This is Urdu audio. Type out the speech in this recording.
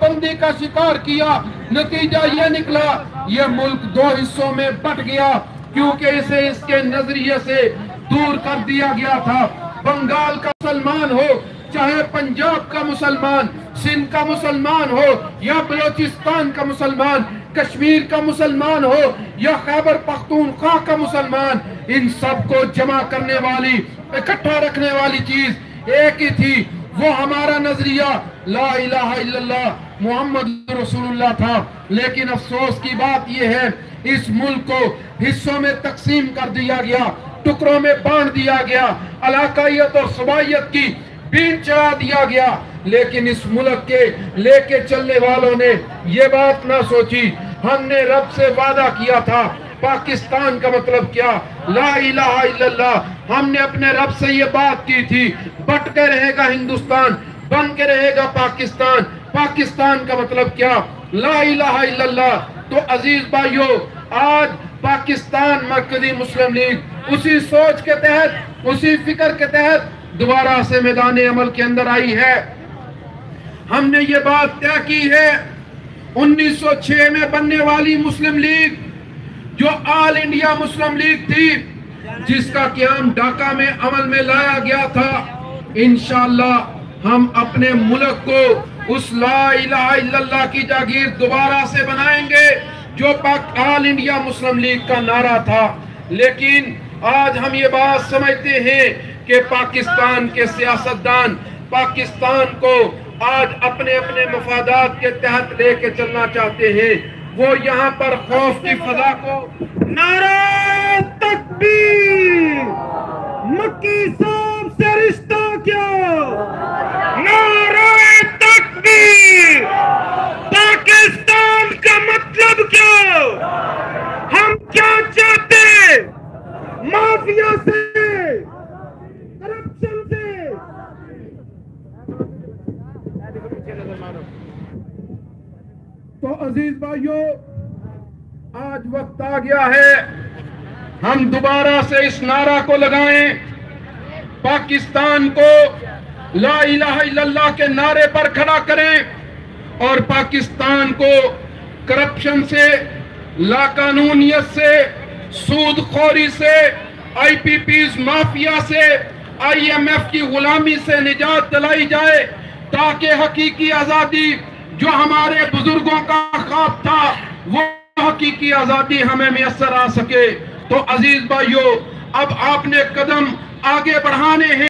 بندی کا شکار کیا، نتیجہ یہ نکلا، یہ ملک دو حصوں میں بٹ گیا، کیونکہ اسے اس کے نظریے سے دور کر دیا گیا تھا۔ بنگال کا مسلمان ہو، چاہے پنجاب کا مسلمان، سندھ کا مسلمان ہو، یا بلوچستان کا مسلمان، کشمیر کا مسلمان ہو، یا خیبر پختونخوا کا مسلمان، ان سب کو جمع کرنے والی، اکٹھا رکھنے والی چیز ایک ہی تھی۔ وہ ہمارا نظریہ لا الہ الا اللہ محمد رسول اللہ تھا۔ لیکن افسوس کی بات یہ ہے، اس ملک کو حصوں میں تقسیم کر دیا گیا، ٹکڑوں میں بانٹ دیا گیا، علاقائیت اور صبائیت کی بین چڑھا دیا گیا۔ لیکن اس ملک کے لے کے چلنے والوں نے یہ بات نہ سوچی۔ ہم نے رب سے وعدہ کیا تھا پاکستان کا مطلب کیا؟ لا الہ الا اللہ۔ ہم نے اپنے رب سے یہ بات کی تھی، بٹ کے رہے گا ہندوستان، بن کے رہے گا پاکستان۔ پاکستان کا مطلب کیا؟ لا الہ الا اللہ۔ تو عزیز بھائیو، آج پاکستان مرکزی مسلم لیگ اسی سوچ کے تحت، اسی فکر کے تحت دوبارہ سے میدان عمل کے اندر آئی ہے۔ ہم نے یہ بات طے کی ہے، انیس سو چھ میں بننے والی مسلم لیگ جو آل انڈیا مسلم لیگ تھی، جس کا قیام ڈاکہ میں عمل میں لایا گیا تھا، انشاءاللہ ہم اپنے ملک کو اس لا الہ الا اللہ کی جاگیر دوبارہ سے بنائیں گے، جو پاک آل انڈیا مسلم لیگ کا نعرہ تھا۔ لیکن آج ہم یہ بات سمجھتے ہیں کہ پاکستان کے سیاستدان پاکستان کو آج اپنے اپنے مفادات کے تحت لے کے چلنا چاہتے ہیں۔ وہ یہاں پر خوف کی فضا کو نعرہ تکبیر مکی سے عزیز بھائیو، آج وقت آ گیا ہے، ہم دوبارہ سے اس نعرہ کو لگائیں۔ پاکستان کو لا الہ الا اللہ کے نعرے پر کھڑا کریں اور پاکستان کو کرپشن سے لا قانونیت سے سود خوری سے، آئی پی پیز مافیا سے، آئی ایم ایف کی غلامی سے نجات دلائی جائے تاکہ حقیقی آزادی جو ہمارے بزرگوں کا خواب تھا، وہ حقیقی آزادی ہمیں میسر آ سکے۔ تو عزیز بھائیو، اب آپ نے قدم آگے بڑھانے ہیں۔